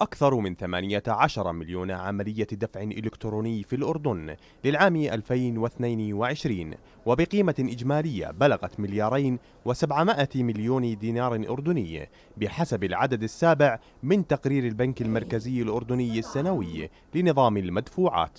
أكثر من 18 مليون عملية دفع إلكتروني في الأردن للعام 2022 وبقيمة إجمالية بلغت مليارين وسبعمائة مليون دينار أردني بحسب العدد السابع من تقرير البنك المركزي الأردني السنوي لنظام المدفوعات.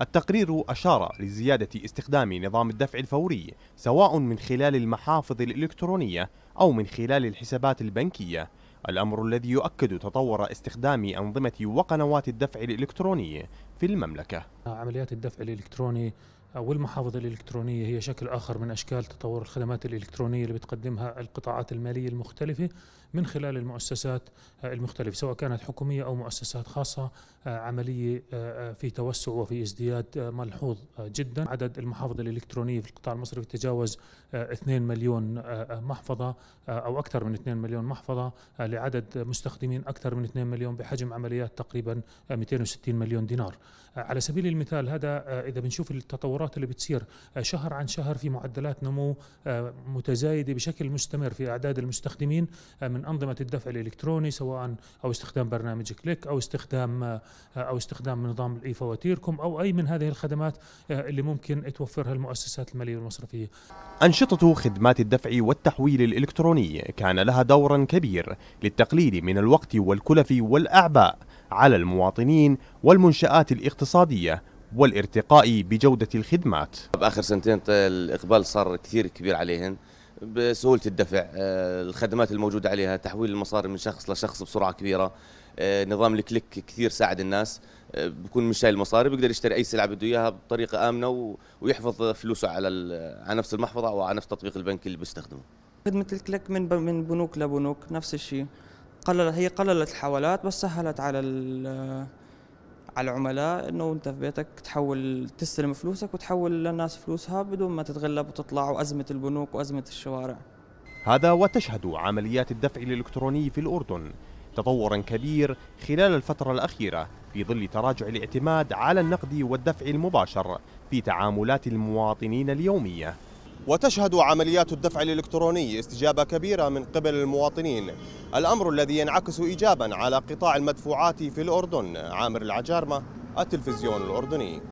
التقرير أشار لزيادة استخدام نظام الدفع الفوري سواء من خلال المحافظ الإلكترونية أو من خلال الحسابات البنكية الأمر الذي يؤكد تطور استخدام أنظمة وقنوات الدفع الإلكتروني في المملكة. عمليات الدفع الإلكتروني والمحافظ الإلكترونية هي شكل آخر من أشكال تطور الخدمات الإلكترونية اللي بتقدمها القطاعات المالية المختلفة من خلال المؤسسات المختلفة سواء كانت حكومية أو مؤسسات خاصة عملية في توسع وفي ازدياد ملحوظ جدا. عدد المحافظ الإلكترونية في القطاع المصرفي تجاوز 2 مليون محفظة أو أكثر من 2 مليون محفظة لعدد مستخدمين أكثر من 2 مليون بحجم عمليات تقريبا 260 مليون دينار. على سبيل المثال هذا إذا بنشوف التطورات اللي بتصير. شهر عن شهر في معدلات نمو متزايدة بشكل مستمر في أعداد المستخدمين من أنظمة الدفع الإلكتروني سواء أو استخدام برنامج كليك أو استخدام أو استخدام نظام الإي فواتيركم أو أي من هذه الخدمات اللي ممكن توفرها المؤسسات المالية والمصرفية أنشطة خدمات الدفع والتحويل الإلكتروني كان لها دور كبير للتقليل من الوقت والكلف والأعباء على المواطنين والمنشآت الاقتصادية والارتقاء بجودة الخدمات. بآخر سنتين الإقبال صار كثير كبير عليهن بسهولة الدفع الخدمات الموجودة عليها تحويل المصاري من شخص لشخص بسرعة كبيرة نظام الكليك كثير ساعد الناس بكون مش شايل المصاري بيقدر يشتري أي سلعة بده إياها بطريقة آمنة ويحفظ فلوسه على على نفس المحفظة أو على نفس تطبيق البنك اللي بيستخدمه. خدمة الكليك من من بنوك لبنوك نفس الشيء. قللت هي قللت الحوالات بس سهلت على على العملاء إنه أنت في بيتك تحول تستلم فلوسك وتحول للناس فلوسها بدون ما تتغلب وتطلع وأزمة البنوك وأزمة الشوارع. هذا وتشهد عمليات الدفع الإلكتروني في الأردن تطورا كبير خلال الفترة الأخيرة في ظل تراجع الاعتماد على النقد والدفع المباشر في تعاملات المواطنين اليومية وتشهد عمليات الدفع الإلكتروني استجابة كبيرة من قبل المواطنين. الأمر الذي ينعكس إيجابا على قطاع المدفوعات في الأردن. عامر العجارمة التلفزيون الأردني.